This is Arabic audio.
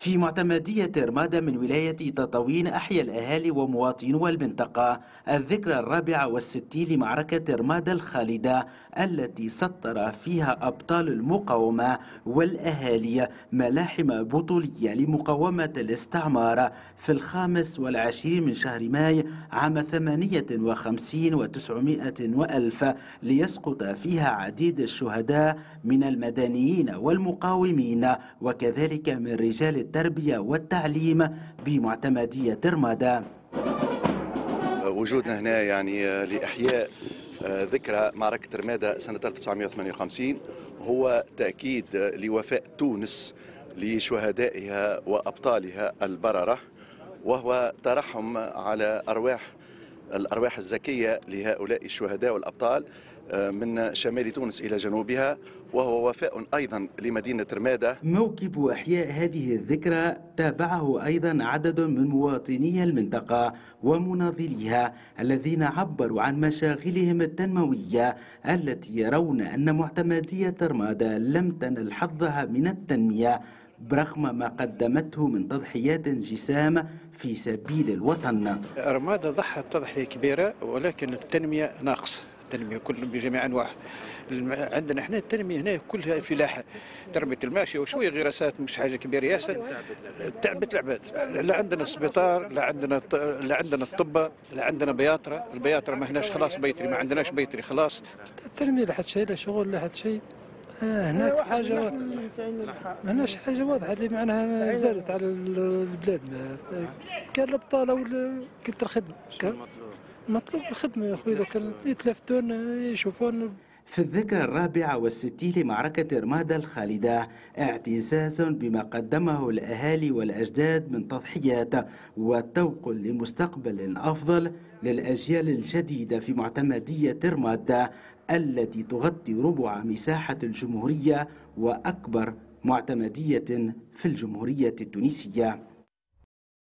في معتمدية رمادة من ولاية تطاوين أحيا الأهالي ومواطنو المنطقة الذكرى الرابعة والستين لمعركة رمادة الخالدة التي سطر فيها أبطال المقاومة والأهالي ملاحم بطولية لمقاومة الاستعمار في الخامس والعشرين من شهر ماي عام ثمانية وخمسين وتسعمائة وألف ليسقط فيها عديد الشهداء من المدنيين والمقاومين وكذلك من رجال التربية والتعليم بمعتمدية رمادة وجودنا هنا يعني لإحياء ذكرى معركة رمادة سنة 1958 هو تأكيد لوفاء تونس لشهدائها وأبطالها البررة وهو ترحم على أرواح الأرواح الزكية لهؤلاء الشهداء والأبطال من شمال تونس إلى جنوبها وهو وفاء أيضا لمدينة رمادة. موكب إحياء هذه الذكرى تابعه أيضا عدد من مواطني المنطقة ومناضليها الذين عبروا عن مشاغلهم التنموية التي يرون أن معتمدية رمادة لم تنل حظها من التنمية برغم ما قدمته من تضحيات جسام في سبيل الوطن. رمادة ضحت تضحية كبيرة ولكن التنمية ناقصة. التنمية كل بجميع انواعها عندنا إحنا التنمية هنا كلها فلاحه تربية الماشيه وشوية غراسات مش حاجة كبيرة. ياسر تعبت العباد. لا عندنا سبيطار لا عندنا لا عندنا الطب لا عندنا بياطرة. البياطرة ما هناش خلاص بيتري ما عندناش بيتري خلاص. التنمية لا شيء لا شغل لا شيء. آه هناك حاجة واضحة. هناش حاجة واضحة اللي معناها زادت على البلاد. كان الأبطال كثر الخدمه مطلوب. الخدمة يا أخوي إذا كان يتلفتون يشوفون في الذكرى الرابعة والستين لمعركة رمادة الخالدة اعتزاز بما قدمه الأهالي والأجداد من تضحيات وتوق لمستقبل أفضل للأجيال الجديدة في معتمدية رمادة التي تغطي ربع مساحة الجمهورية وأكبر معتمدية في الجمهورية التونسية.